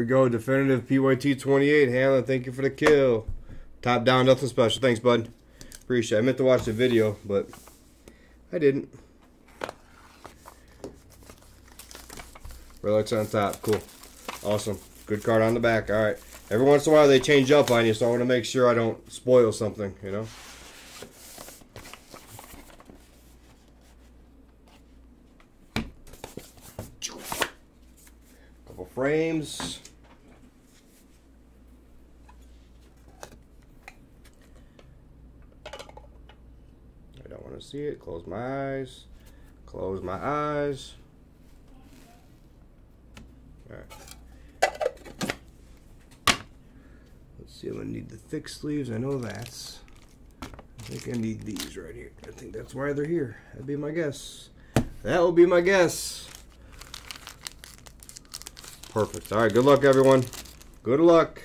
we go. Definitive PYT 28. Hanlon, thank you for the kill. Top down, nothing special. Thanks, bud. Appreciate it. I meant to watch the video, but I didn't. Relics on top. Cool. Awesome. Good card on the back. All right. Every once in a while they change up on you, so I want to make sure I don't spoil something, you know? Couple frames. I don't want to see it. Close my eyes. Close my eyes. Alright. Let's see, I'm gonna need the thick sleeves. I know that's. I think I need these right here. I think that's why they're here. That'd be my guess. That will be my guess. Perfect. All right, good luck, everyone. Good luck.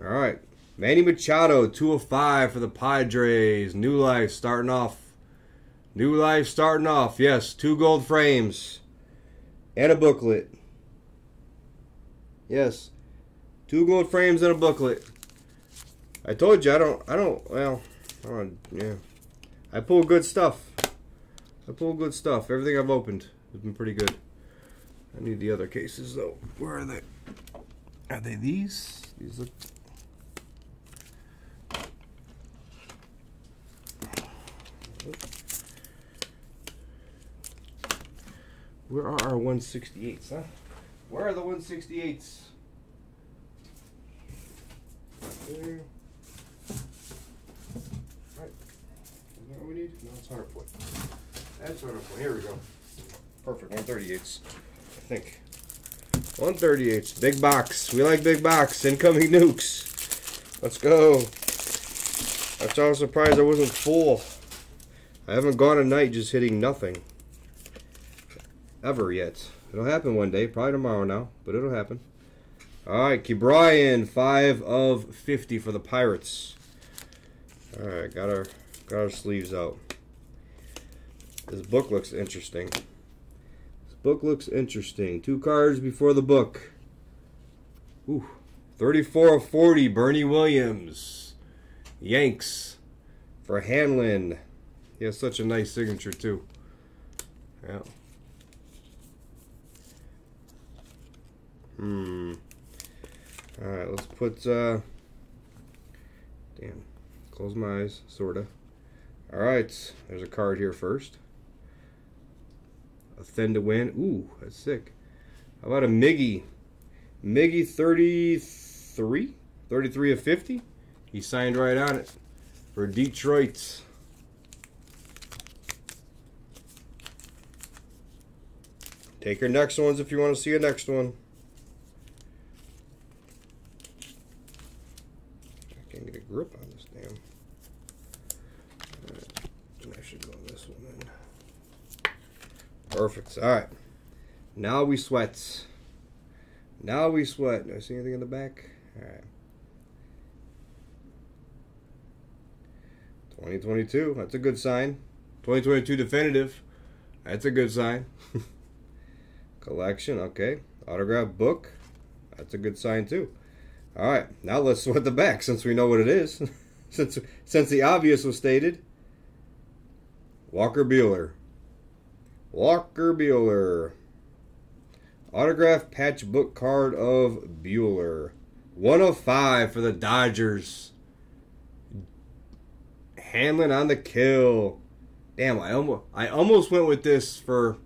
All right. Manny Machado, 205 for the Padres. New life starting off. New life starting off. Yes, two gold frames and a booklet. Yes, two gold frames and a booklet. I told you I don't. I don't. Well, I don't, yeah. I pull good stuff. I pull good stuff. Everything I've opened has been pretty good. I need the other cases though. Where are they? Are they these? These look. Where are our 168s, huh? Where are the 168s? There. Right. Is that what we need? No, it's 100 foot. That's 100 foot. Here we go. Perfect. 138s. I think. 138s. Big box. We like big box. Incoming nukes. Let's go. That's all surprised I wasn't full. I haven't gone a night just hitting nothing. Ever yet. It'll happen one day. Probably tomorrow now. But it'll happen. Alright, Ke'Bryan, 5 of 50 for the Pirates. Alright, got our got our sleeves out. This book looks interesting. This book looks interesting. Two cards before the book. Ooh. 34 of 40, Bernie Williams. Yanks for Hanlon. He has such a nice signature too. Yeah. Hmm. Alright, let's put, uh, damn, close my eyes, sorta. Alright, there's a card here first. A Thin to win. Ooh, that's sick. How about a Miggy? Miggy 33? 33 of 50? He signed right on it for Detroit. Take your next ones if you want to see a next one. I can't get a grip on this damn. Alright, I should go this one then. Perfect. Alright. Now we sweat. Now we sweat. Do I see anything in the back? Alright. 2022. That's a good sign. 2022 definitive. That's a good sign. Collection. Okay. Autograph book. That's a good sign too. All right. Now let's sweat the back since we know what it is. since since the obvious was stated. Walker Buehler. Walker Buehler. Autograph patch book card of Buehler. 105 for the Dodgers. Hanlon on the kill. Damn, I almost I almost went with this for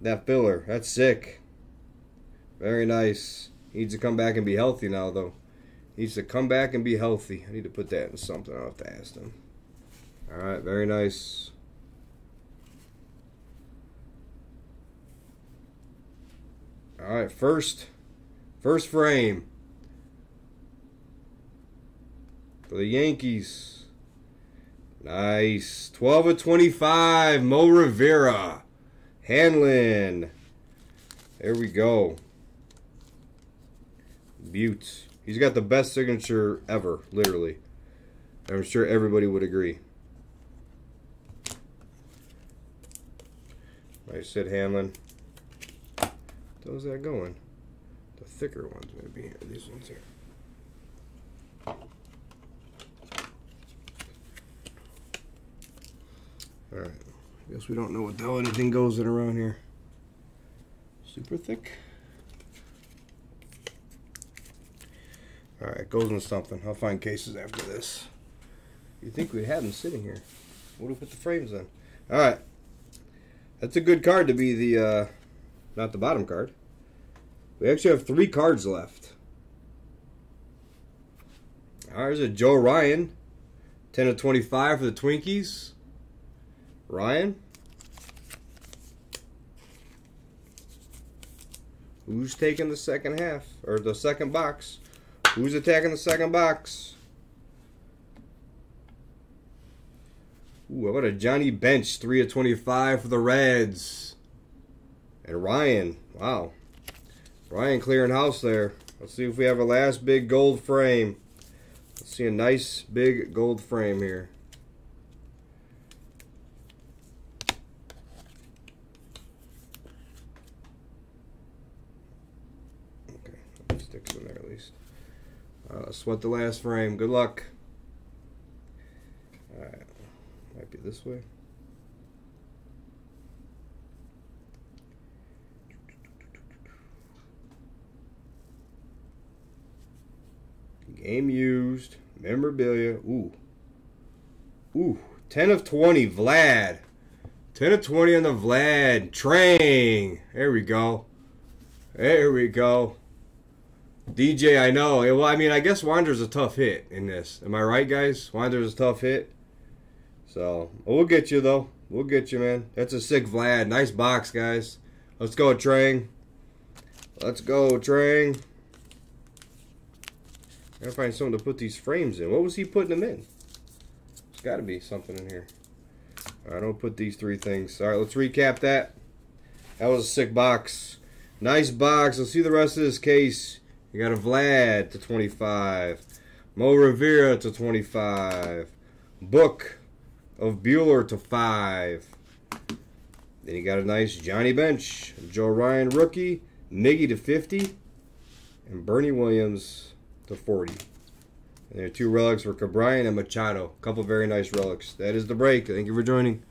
that filler. That's sick. Very nice. He needs to come back and be healthy now though. He needs to come back and be healthy. I need to put that in something. I'll have to ask him. Alright, very nice. Alright, first first frame. For the Yankees. Nice. 12 of 25. Mo Rivera. Hanlon. There we go. Butte. He's got the best signature ever, literally. I'm sure everybody would agree. Nice Sid Hanlon. How's that going? The thicker ones maybe. These ones here. Alright. I guess we don't know what the hell anything goes in around here. Super thick. Alright, goes in something. I'll find cases after this. you think we'd have them sitting here. What do we put the frames in? Alright. That's a good card to be the, uh, not the bottom card. We actually have three cards left. There's a Joe Ryan. 10 of 25 for the Twinkies. Ryan. Who's taking the second half? Or the second box? Who's attacking the second box? Ooh, how about a Johnny Bench, 3 of 25 for the Reds. And Ryan, wow. Ryan clearing house there. Let's see if we have a last big gold frame. Let's see a nice big gold frame here. Okay, sticks in there at least. Uh, sweat the last frame. Good luck. Alright, might be this way. Game used. Memorabilia. Ooh. Ooh. 10 of 20. Vlad. 10 of 20 on the Vlad. Train. There we go. There we go. DJ, I know. Well, I mean, I guess Wander's a tough hit in this. Am I right, guys? Wander's a tough hit. So, we'll get you, though. We'll get you, man. That's a sick Vlad. Nice box, guys. Let's go, Trang. Let's go, Trang. Gotta find something to put these frames in. What was he putting them in? There's got to be something in here. Alright, don't put these three things. Alright, let's recap that. That was a sick box. Nice box. Let's see the rest of this case. You got a Vlad to 25. Mo Rivera to 25. Book of Buehler to 5. Then you got a nice Johnny Bench. Joe Ryan rookie. Miggy to 50. And Bernie Williams to 40. And there are two relics for Ke'Bryan and Machado. A couple very nice relics. That is the break. Thank you for joining.